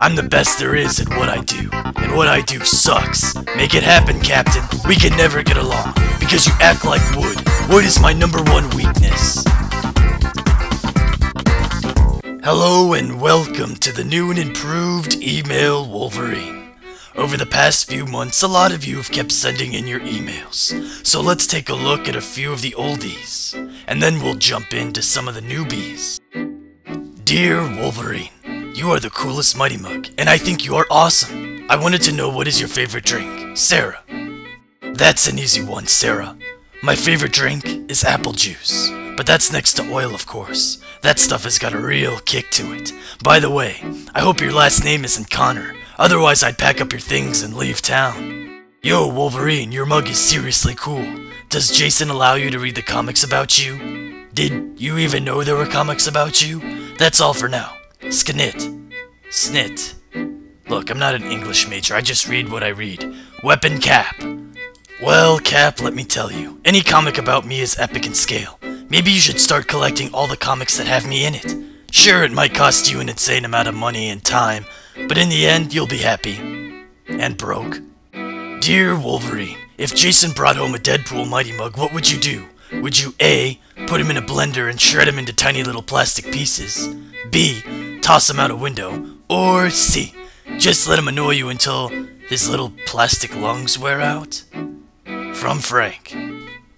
I'm the best there is at what I do, and what I do sucks. Make it happen, Captain. We can never get along, because you act like wood. Wood is my number one weakness. Hello and welcome to the new and improved Email Wolverine. Over the past few months, a lot of you have kept sending in your emails, so let's take a look at a few of the oldies, and then we'll jump into some of the newbies. Dear Wolverine, you are the coolest Mighty Mugg, and I think you are awesome. I wanted to know what is your favorite drink? Sarah. That's an easy one, Sarah. My favorite drink is apple juice. But that's next to oil, of course. That stuff has got a real kick to it. By the way, I hope your last name isn't Connor. Otherwise, I'd pack up your things and leave town. Yo, Wolverine, your mug is seriously cool. Does Jason allow you to read the comics about you? Did you even know there were comics about you? That's all for now. Sknit. Snit. Look, I'm not an English major, I just read what I read. Weapon Cap. Well, Cap, let me tell you, any comic about me is epic in scale. Maybe you should start collecting all the comics that have me in it. Sure, it might cost you an insane amount of money and time, but in the end, you'll be happy. And broke. Dear Wolverine, if Jason brought home a Deadpool Mighty Mugg, what would you do? Would you A. Put him in a blender and shred him into tiny little plastic pieces? B toss him out a window, or C, just let him annoy you until his little plastic lungs wear out? From Frank.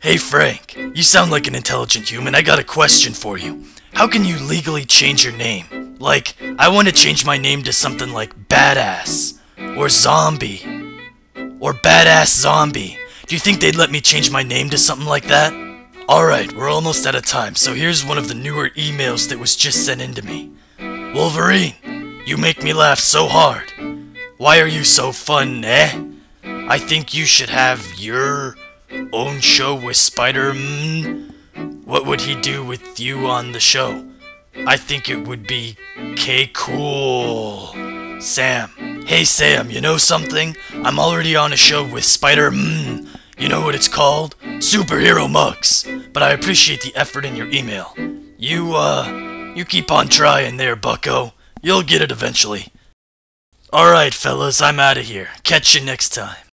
Hey Frank, you sound like an intelligent human. I got a question for you. How can you legally change your name? Like, I want to change my name to something like Badass, or Zombie, or Badass Zombie. Do you think they'd let me change my name to something like that? Alright, we're almost out of time, so here's one of the newer emails that was just sent in to me. Wolverine, you make me laugh so hard. Why are you so fun, eh? I think you should have your own show with Spider-Man. What would he do with you on the show? I think it would be K-Cool. Sam. Hey Sam, you know something? I'm already on a show with Spider-Man. You know what it's called? Superhero Muggs. But I appreciate the effort in your email. You, uh, you keep on trying there, bucko. You'll get it eventually. Alright, fellas, I'm out of here. Catch you next time.